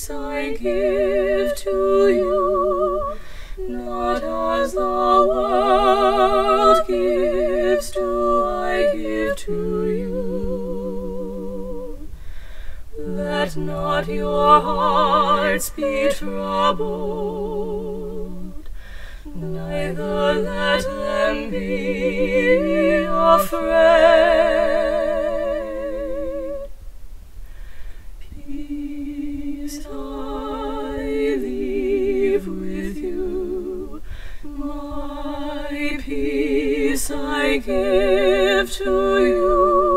peace I give to you, not as the world gives do I give to you. Let not your hearts be troubled, neither let them be afraid. Peace I leave with you, my peace I give to you.